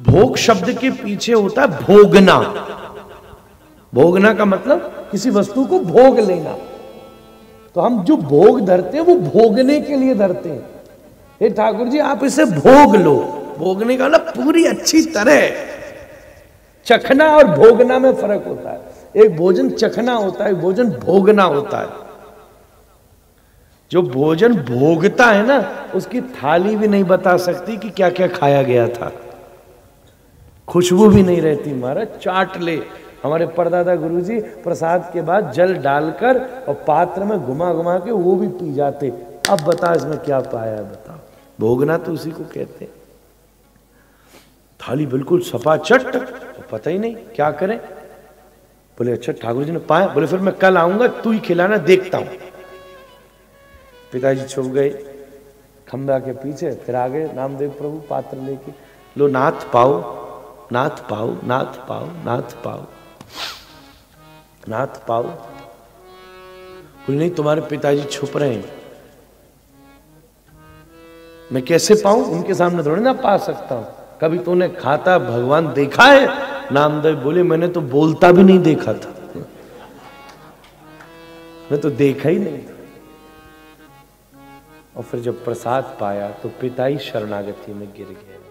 भोग शब्द के पीछे होता है भोगना। भोगना का मतलब किसी वस्तु को भोग लेना। तो हम जो भोग धरते हैं, वो भोगने के लिए धरते हैं। हे ठाकुर जी, आप इसे भोग लो। भोगने का मतलब पूरी अच्छी तरह। चखना और भोगना में फ़र्क होता है। एक भोजन चखना होता है भोजन भोगना होता है। जो भोजन भोगता है ना, उसकी थाली भी नहीं बता सकती कि क्या क्या खाया गया था। खुशबू भी नहीं रहती महाराज। चाट ले। हमारे परदादा गुरुजी प्रसाद के बाद जल डालकर और पात्र में घुमा घुमा के वो भी पी जाते। अब बता इसमें क्या पाया बताओ। भोगना तो उसी को कहते थाली बिल्कुल सफ़ा चट तो पता ही नहीं क्या करें। बोले अच्छा ठाकुर जी ने पाया। बोले, फिर मैं कल आऊँगा, तू ही खिलाना, देखता हूँ। पिताजी छुप गए। खंबा के पीछे फिर आगे, नामदेव प्रभु, पात्र लेके लो, नाथ पाओ। नाथ पाओ नाथ पाओ नाथ पाओ। नाथ पाओ। बोले, नहीं, तुम्हारे पिताजी छुप रहे हैं। मैं कैसे पाऊँ? उनके सामने थोड़ी ना पा सकता हूँ। कभी तूने खाता, भगवान देखा है? नामदेव बोले, मैंने तो बोलता भी नहीं देखा था। मैं तो देखा ही नहीं और फिर जब प्रसाद पाया तो पिता ही शरणागति में गिर गया